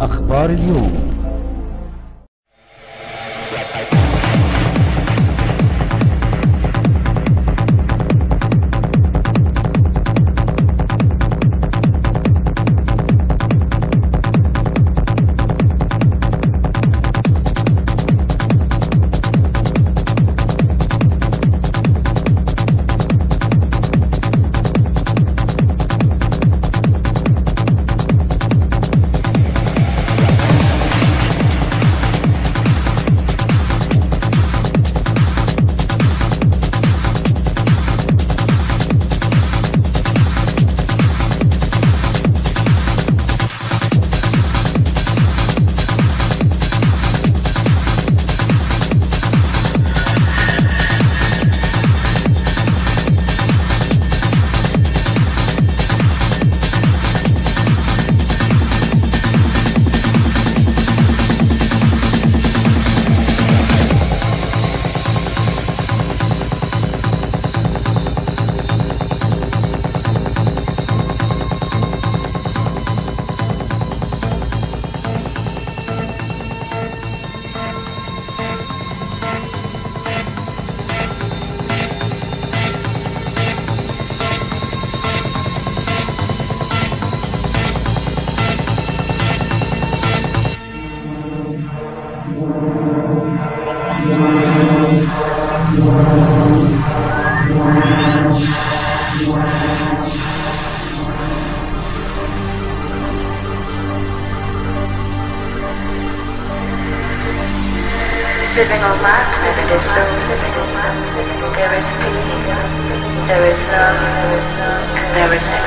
أخبار اليوم. Living on my planet is so There is peace, there is love, and there is